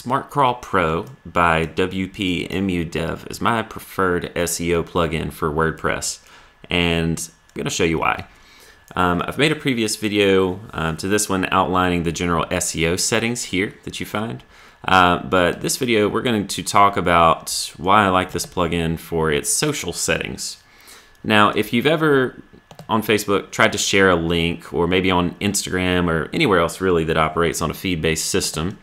SmartCrawl Pro by WPMU Dev is my preferred SEO plugin for WordPress, and I'm going to show you why. Um, I've made a previous video um, to this one outlining the general SEO settings here that you find, uh, but this video we're going to talk about why I like this plugin for its social settings. Now, if you've ever on Facebook tried to share a link, or maybe on Instagram or anywhere else really that operates on a feed-based system,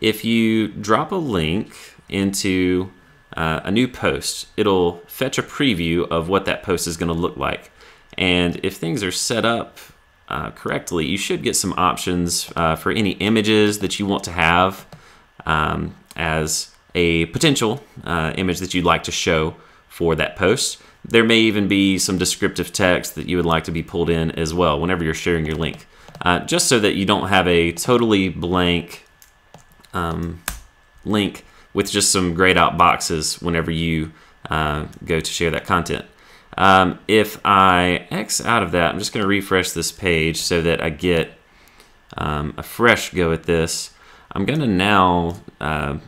if you drop a link into uh, a new post, it'll fetch a preview of what that post is going to look like. And if things are set up uh, correctly, you should get some options uh, for any images that you want to have um, as a potential uh, image that you'd like to show for that post. There may even be some descriptive text that you would like to be pulled in as well whenever you're sharing your link. Uh, just so that you don't have a totally blank um, link with just some grayed out boxes whenever you uh, go to share that content. Um, if I X out of that, I'm just going to refresh this page so that I get um, a fresh go at this. I'm going to now uh,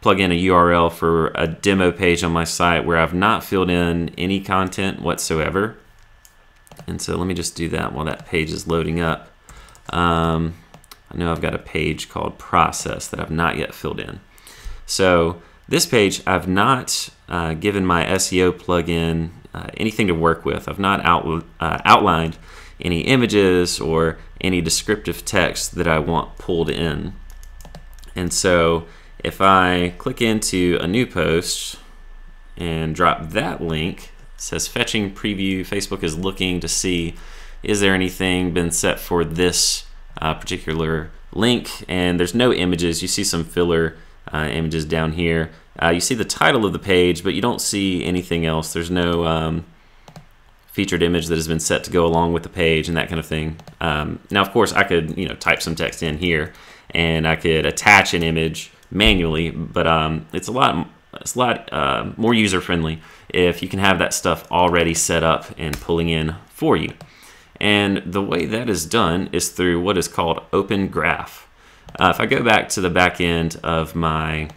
plug in a URL for a demo page on my site where I've not filled in any content whatsoever. And so let me just do that while that page is loading up. Um, I know I've got a page called process that I've not yet filled in. So this page, I've not uh, given my SEO plugin uh, anything to work with. I've not out, uh, outlined any images or any descriptive text that I want pulled in. And so if I click into a new post and drop that link, says fetching preview, Facebook is looking to see is there anything been set for this uh, particular link and there's no images. You see some filler uh, images down here. Uh, you see the title of the page, but you don't see anything else. There's no um, featured image that has been set to go along with the page and that kind of thing. Um, now, of course, I could you know type some text in here and I could attach an image manually, but um, it's a lot it's a lot uh, more user friendly if you can have that stuff already set up and pulling in for you. And the way that is done is through what is called Open Graph. Uh, if I go back to the back end of my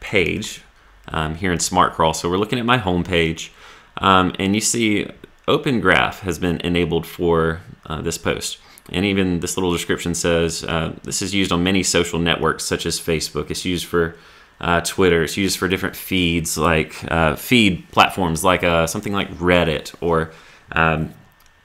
page um, here in SmartCrawl, so we're looking at my home page, um, and you see Open Graph has been enabled for uh, this post. And even this little description says uh, this is used on many social networks such as Facebook. It's used for uh, Twitter. It's used for different feeds like uh, feed platforms like uh, something like Reddit or um,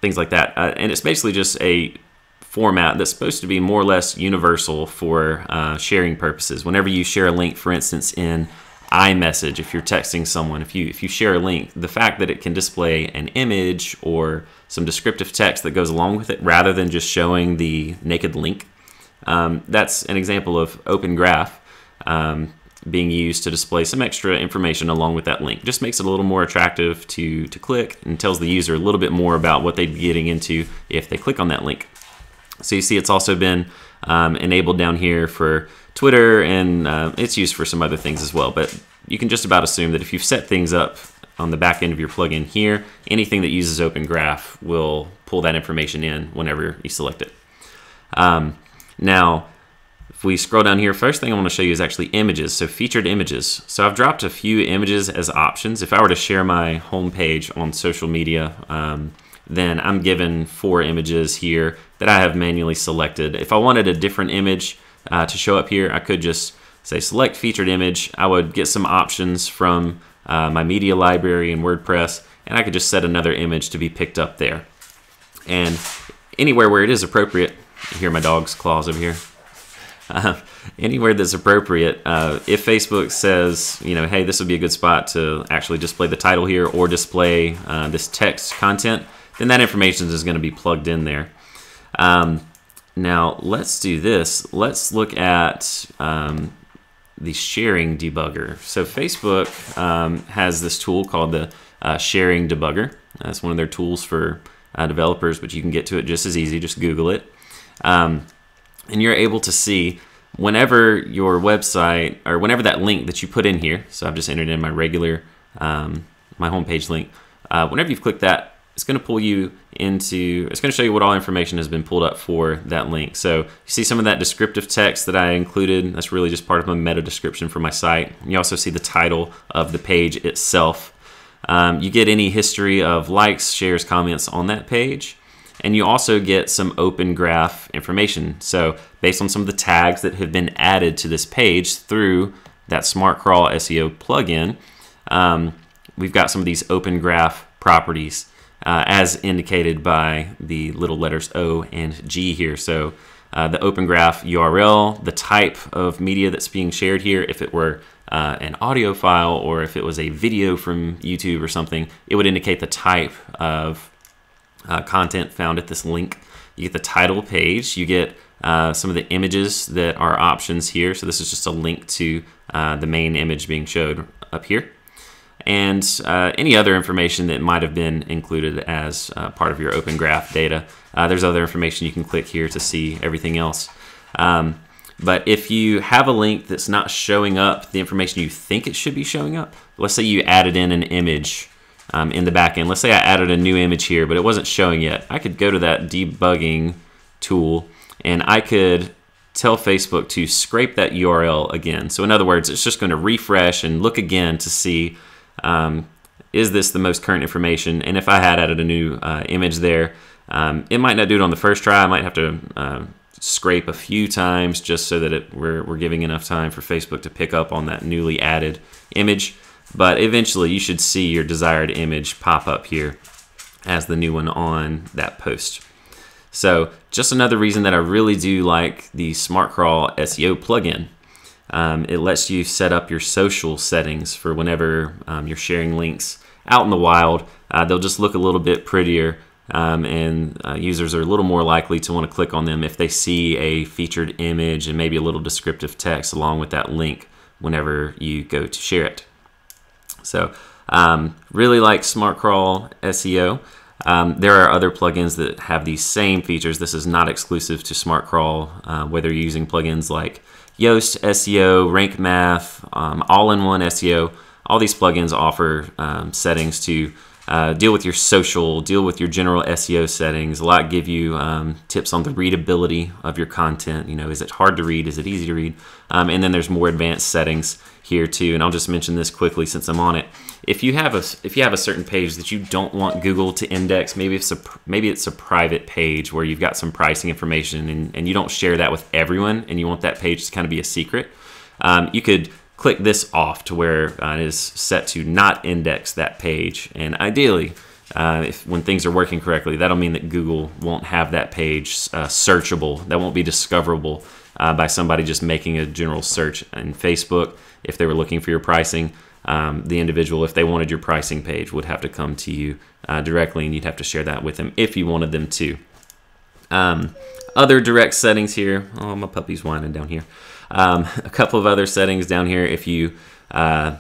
things like that. Uh, and it's basically just a format that's supposed to be more or less universal for uh, sharing purposes. Whenever you share a link, for instance, in iMessage, if you're texting someone, if you if you share a link, the fact that it can display an image or some descriptive text that goes along with it, rather than just showing the naked link, um, that's an example of Open Graph. Um, being used to display some extra information along with that link. Just makes it a little more attractive to, to click and tells the user a little bit more about what they'd be getting into if they click on that link. So you see it's also been um, enabled down here for Twitter and uh, it's used for some other things as well. But you can just about assume that if you've set things up on the back end of your plugin here, anything that uses Open Graph will pull that information in whenever you select it. Um, now, if we scroll down here, first thing I want to show you is actually images, so featured images. So I've dropped a few images as options. If I were to share my homepage on social media, um, then I'm given four images here that I have manually selected. If I wanted a different image uh, to show up here, I could just say select featured image. I would get some options from uh, my media library in WordPress, and I could just set another image to be picked up there. And anywhere where it is appropriate, you hear my dog's claws over here. Uh, anywhere that's appropriate. Uh, if Facebook says, you know, hey, this would be a good spot to actually display the title here or display uh, this text content, then that information is going to be plugged in there. Um, now, let's do this. Let's look at um, the sharing debugger. So Facebook um, has this tool called the uh, sharing debugger. That's one of their tools for uh, developers, but you can get to it just as easy. Just Google it. Um, and you're able to see whenever your website or whenever that link that you put in here so I've just entered in my regular um, my homepage link uh, whenever you've clicked that it's going to pull you into, it's going to show you what all information has been pulled up for that link. So you see some of that descriptive text that I included. That's really just part of my meta description for my site. You also see the title of the page itself. Um, you get any history of likes, shares, comments on that page. And you also get some open graph information. So based on some of the tags that have been added to this page through that Smart Crawl SEO plugin, um, we've got some of these open graph properties uh, as indicated by the little letters O and G here. So uh, the Open Graph URL, the type of media that's being shared here, if it were uh, an audio file or if it was a video from YouTube or something, it would indicate the type of uh, content found at this link. You get the title page, you get uh, some of the images that are options here. So this is just a link to uh, the main image being showed up here and uh, any other information that might have been included as uh, part of your Open Graph data. Uh, there's other information you can click here to see everything else. Um, but if you have a link that's not showing up the information you think it should be showing up, let's say you added in an image um, in the back end. Let's say I added a new image here, but it wasn't showing yet. I could go to that debugging tool and I could tell Facebook to scrape that URL again. So in other words, it's just going to refresh and look again to see um, is this the most current information? And if I had added a new uh, image there, um, it might not do it on the first try. I might have to uh, scrape a few times just so that it, we're, we're giving enough time for Facebook to pick up on that newly added image. But eventually you should see your desired image pop up here as the new one on that post. So just another reason that I really do like the SmartCrawl SEO plugin. Um, it lets you set up your social settings for whenever um, you're sharing links out in the wild. Uh, they'll just look a little bit prettier, um, and uh, users are a little more likely to want to click on them if they see a featured image and maybe a little descriptive text along with that link whenever you go to share it. So, um, really like SmartCrawl SEO. Um, there are other plugins that have these same features. This is not exclusive to SmartCrawl, uh, whether you're using plugins like Yoast SEO, Rank Math, um, all-in-one SEO. All these plugins offer um, settings to uh, deal with your social, deal with your general SEO settings. A lot give you um, tips on the readability of your content. You know, is it hard to read? Is it easy to read? Um, and then there's more advanced settings here too. And I'll just mention this quickly since I'm on it. If you have a if you have a certain page that you don't want Google to index, maybe it's a maybe it's a private page where you've got some pricing information and, and you don't share that with everyone, and you want that page to kind of be a secret. Um, you could click this off to where uh, it is set to not index that page. And ideally, uh, if when things are working correctly, that'll mean that Google won't have that page uh, searchable. That won't be discoverable uh, by somebody just making a general search in Facebook. If they were looking for your pricing, um, the individual, if they wanted your pricing page, would have to come to you uh, directly, and you'd have to share that with them if you wanted them to. Um, other direct settings here. Oh, my puppy's whining down here. Um, a couple of other settings down here if you uh,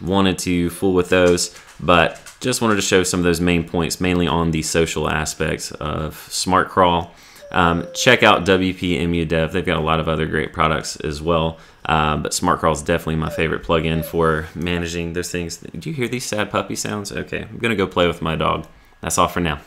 wanted to fool with those, but just wanted to show some of those main points, mainly on the social aspects of SmartCrawl. Um, check out WP Dev. They've got a lot of other great products as well. Uh, but SmartCrawl is definitely my favorite plugin for managing those things. Do you hear these sad puppy sounds? Okay, I'm going to go play with my dog. That's all for now.